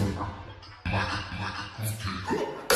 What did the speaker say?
아, 아, 아, 아, 아, 아, 아, 아,